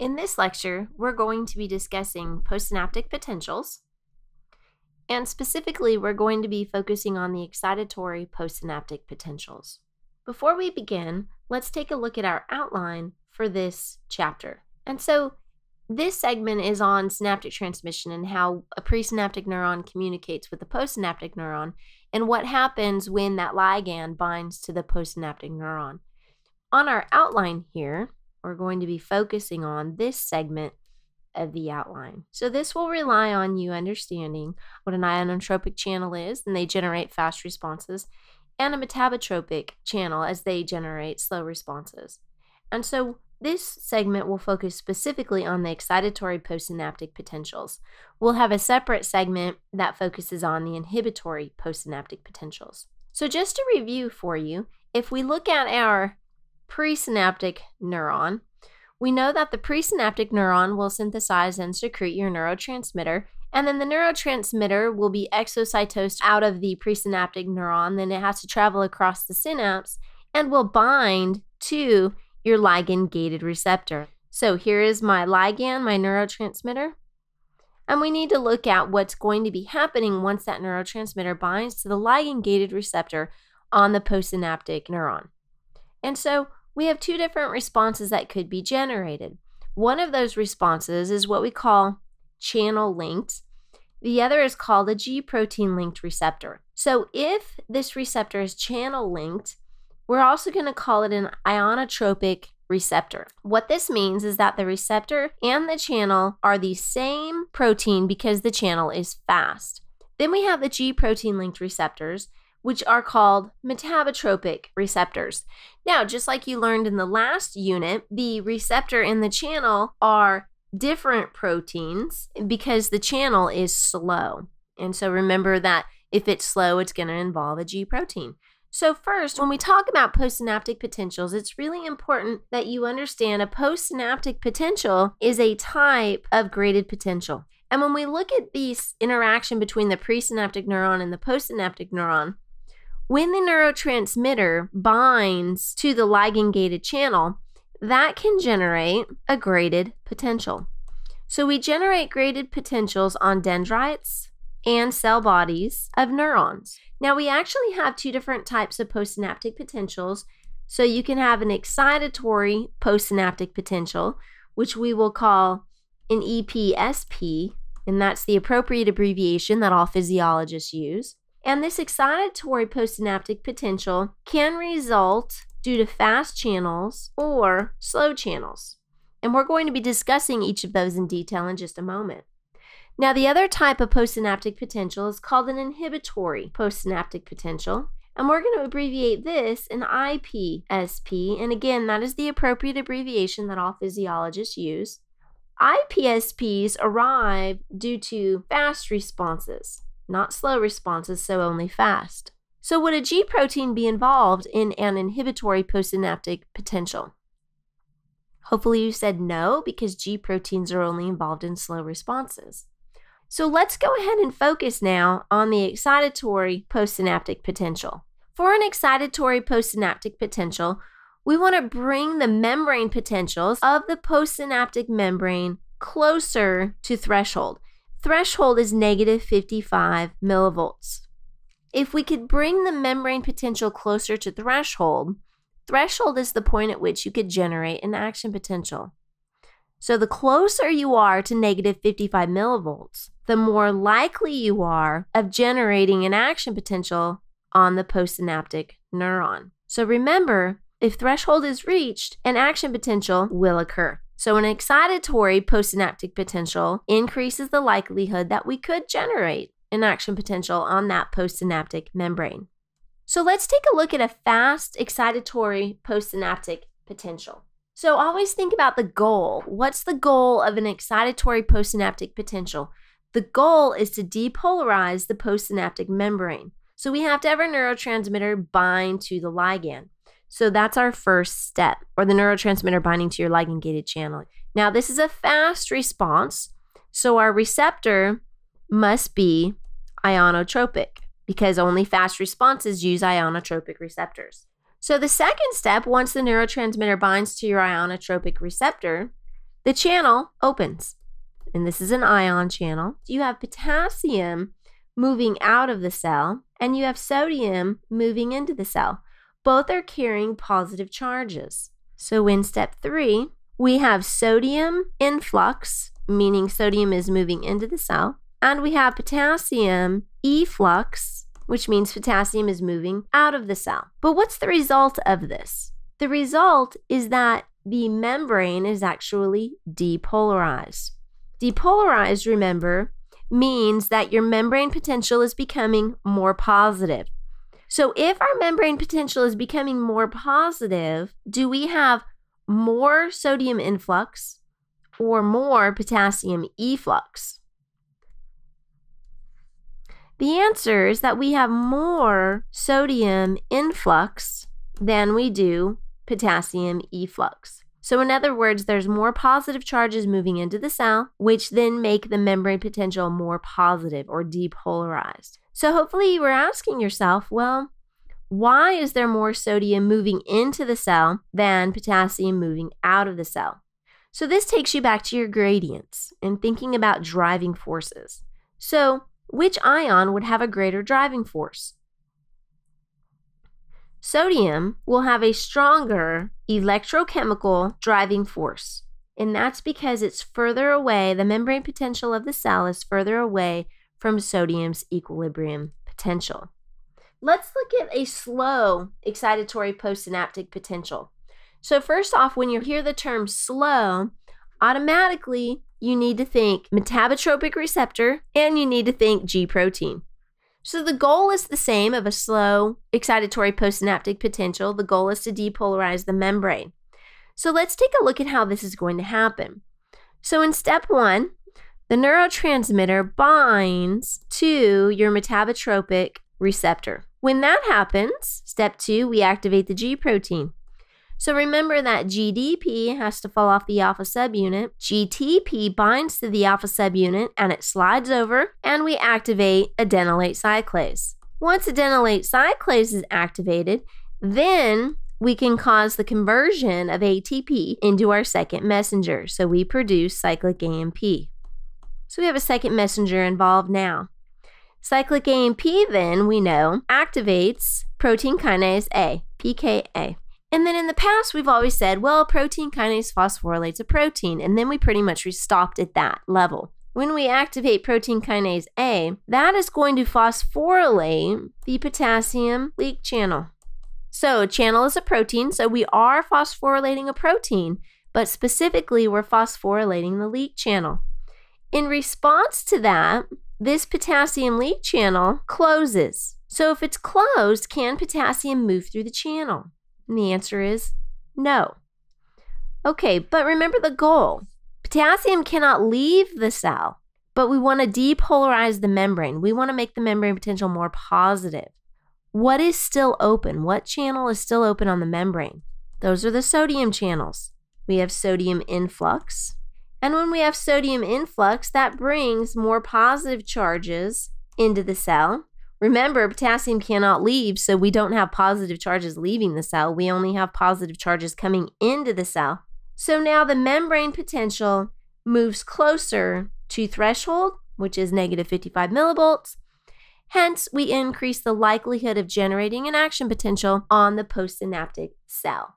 In this lecture, we're going to be discussing postsynaptic potentials, and specifically, we're going to be focusing on the excitatory postsynaptic potentials. Before we begin, let's take a look at our outline for this chapter. And so, this segment is on synaptic transmission and how a presynaptic neuron communicates with the postsynaptic neuron and what happens when that ligand binds to the postsynaptic neuron. On our outline here, we're going to be focusing on this segment of the outline. So this will rely on you understanding what an ionotropic channel is, and they generate fast responses, and a metabotropic channel as they generate slow responses. And so this segment will focus specifically on the excitatory postsynaptic potentials. We'll have a separate segment that focuses on the inhibitory postsynaptic potentials. So just to review for you, if we look at our presynaptic neuron, we know that the presynaptic neuron will synthesize and secrete your neurotransmitter, and then the neurotransmitter will be exocytosed out of the presynaptic neuron. Then it has to travel across the synapse and will bind to your ligand gated receptor. So here is my ligand, my neurotransmitter. And we need to look at what's going to be happening once that neurotransmitter binds to the ligand gated receptor on the postsynaptic neuron. And so we have two different responses that could be generated. One of those responses is what we call channel linked. The other is called a G protein linked receptor. So if this receptor is channel linked, we're also going to call it an ionotropic receptor. What this means is that the receptor and the channel are the same protein because the channel is fast. Then we have the G protein linked receptors, which are called metabotropic receptors. Now, just like you learned in the last unit, the receptor and the channel are different proteins because the channel is slow. And so remember that if it's slow, it's going to involve a G protein. So, first, when we talk about postsynaptic potentials, it's really important that you understand a postsynaptic potential is a type of graded potential. And when we look at this interaction between the presynaptic neuron and the postsynaptic neuron, when the neurotransmitter binds to the ligand gated channel, that can generate a graded potential. So we generate graded potentials on dendrites and cell bodies of neurons. Now, we actually have two different types of postsynaptic potentials. So you can have an excitatory postsynaptic potential, which we will call an EPSP, and that's the appropriate abbreviation that all physiologists use. And this excitatory postsynaptic potential can result due to fast channels or slow channels. And we're going to be discussing each of those in detail in just a moment. Now, the other type of postsynaptic potential is called an inhibitory postsynaptic potential. And we're going to abbreviate this in IPSP. And again, that is the appropriate abbreviation that all physiologists use. IPSPs arrive due to fast responses not slow responses, so only fast. So, would a G protein be involved in an inhibitory postsynaptic potential? Hopefully, you said no because G proteins are only involved in slow responses. So, let's go ahead and focus now on the excitatory postsynaptic potential. For an excitatory postsynaptic potential, we want to bring the membrane potentials of the postsynaptic membrane closer to threshold. Threshold is negative 55 millivolts. If we could bring the membrane potential closer to threshold, threshold is the point at which you could generate an action potential. So the closer you are to negative 55 millivolts, the more likely you are of generating an action potential on the postsynaptic neuron. So remember, if threshold is reached, an action potential will occur. So, an excitatory postsynaptic potential increases the likelihood that we could generate an action potential on that postsynaptic membrane. So, let's take a look at a fast excitatory postsynaptic potential. So, always think about the goal. What's the goal of an excitatory postsynaptic potential? The goal is to depolarize the postsynaptic membrane. So, we have to have our neurotransmitter bind to the ligand. So that's our first step, or the neurotransmitter binding to your ligand gated channel. Now, this is a fast response. So our receptor must be ionotropic because only fast responses use ionotropic receptors. So the second step, once the neurotransmitter binds to your ionotropic receptor, the channel opens. And this is an ion channel. You have potassium moving out of the cell, and you have sodium moving into the cell. Both are carrying positive charges. So in step three, we have sodium influx, meaning sodium is moving into the cell, and we have potassium efflux, which means potassium is moving out of the cell. But what's the result of this? The result is that the membrane is actually depolarized. Depolarized, remember, means that your membrane potential is becoming more positive. So, if our membrane potential is becoming more positive, do we have more sodium influx or more potassium efflux? The answer is that we have more sodium influx than we do potassium efflux. So, in other words, there's more positive charges moving into the cell, which then make the membrane potential more positive or depolarized. So, hopefully, you were asking yourself, well, why is there more sodium moving into the cell than potassium moving out of the cell? So, this takes you back to your gradients and thinking about driving forces. So, which ion would have a greater driving force? Sodium will have a stronger electrochemical driving force, and that's because it's further away, the membrane potential of the cell is further away from sodium's equilibrium potential. Let's look at a slow excitatory postsynaptic potential. So, first off, when you hear the term slow, automatically you need to think metabotropic receptor and you need to think G protein. So the goal is the same of a slow excitatory postsynaptic potential. The goal is to depolarize the membrane. So let's take a look at how this is going to happen. So in step one, the neurotransmitter binds to your metabotropic receptor. When that happens, step two, we activate the G protein. So remember that GDP has to fall off the alpha subunit. GTP binds to the alpha subunit and it slides over, and we activate adenylate cyclase. Once adenylate cyclase is activated, then we can cause the conversion of ATP into our second messenger. So we produce cyclic AMP. So we have a second messenger involved now. Cyclic AMP, then, we know, activates protein kinase A, PKA. And then in the past, we've always said, well, protein kinase phosphorylates a protein. And then we pretty much stopped at that level. When we activate protein kinase A, that is going to phosphorylate the potassium leak channel. So, channel is a protein, so we are phosphorylating a protein, but specifically, we're phosphorylating the leak channel. In response to that, this potassium leak channel closes. So, if it's closed, can potassium move through the channel? And the answer is no. Okay, but remember the goal. Potassium cannot leave the cell, but we want to depolarize the membrane. We want to make the membrane potential more positive. What is still open? What channel is still open on the membrane? Those are the sodium channels. We have sodium influx. And when we have sodium influx, that brings more positive charges into the cell. Remember, potassium cannot leave, so we don't have positive charges leaving the cell. We only have positive charges coming into the cell. So now the membrane potential moves closer to threshold, which is negative 55 millivolts. Hence, we increase the likelihood of generating an action potential on the postsynaptic cell.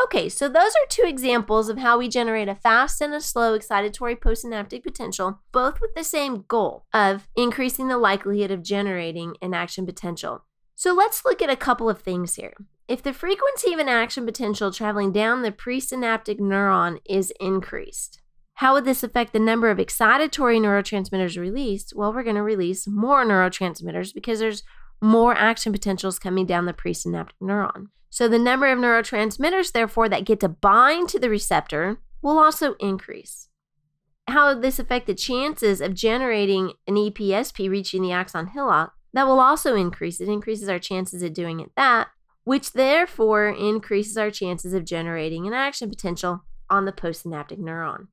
Okay, so those are two examples of how we generate a fast and a slow excitatory postsynaptic potential, both with the same goal of increasing the likelihood of generating an action potential. So let's look at a couple of things here. If the frequency of an action potential traveling down the presynaptic neuron is increased, how would this affect the number of excitatory neurotransmitters released? Well, we're going to release more neurotransmitters because there's more action potentials coming down the presynaptic neuron. So the number of neurotransmitters, therefore, that get to bind to the receptor will also increase. How this affect the chances of generating an EPSP reaching the axon hillock? That will also increase. It increases our chances of doing it that, which therefore increases our chances of generating an action potential on the postsynaptic neuron.